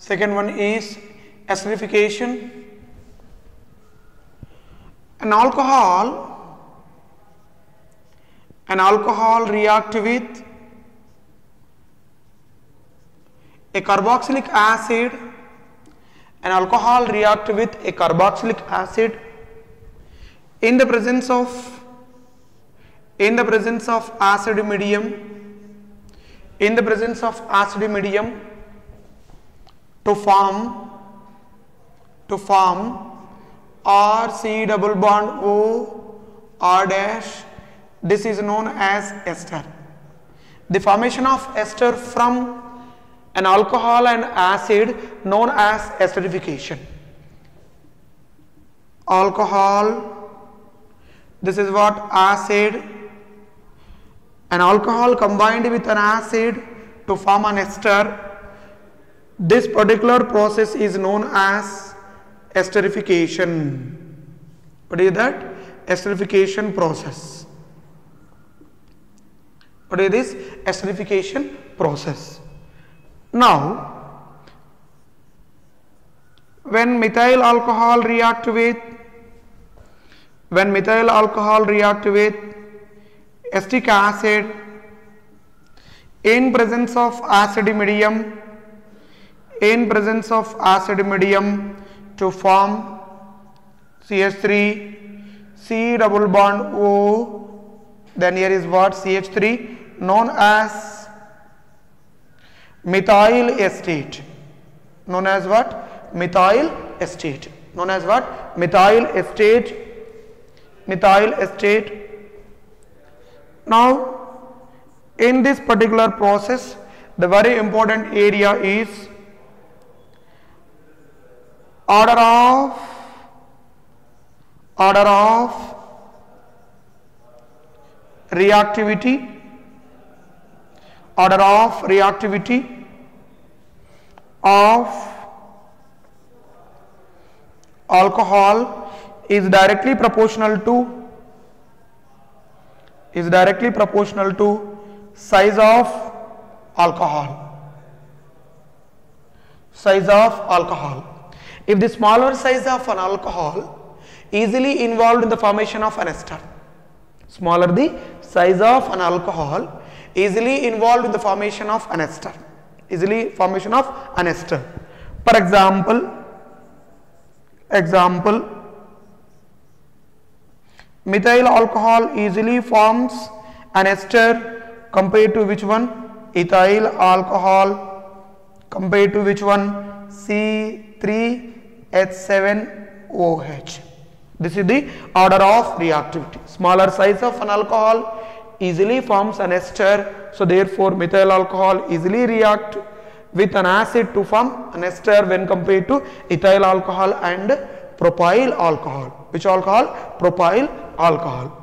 Second one is esterification. An alcohol, an alcohol react with a carboxylic acid, an alcohol react with a carboxylic acid in the presence of in the presence of acid medium in the presence of acid medium to form to form R C double bond O R dash. This is known as ester. The formation of ester from an alcohol and acid known as esterification. Alcohol this is what acid an alcohol combined with an acid to form an ester this particular process is known as esterification. What is that? Esterification process. What is this? Esterification process. Now when methyl alcohol react with when methyl alcohol react with acetic acid in presence of acid medium in presence of acid medium to form CH3 C double bond O then here is what CH3 known as methyl acetate known as what? Methyl acetate known as what? Methyl acetate methyl acetate now in this particular process the very important area is order of order of reactivity order of reactivity of alcohol is directly proportional to is directly proportional to size of alcohol. Size of alcohol if the smaller size of an alcohol easily involved in the formation of an ester smaller the size of an alcohol easily involved in the formation of an ester easily formation of an ester. For example example methyl alcohol easily forms an ester compared to which one? Ethyl alcohol compared to which one C3H7OH this is the order of reactivity smaller size of an alcohol easily forms an ester so therefore methyl alcohol easily react with an acid to form an ester when compared to ethyl alcohol and propyl alcohol. Which alcohol? Propyl alcohol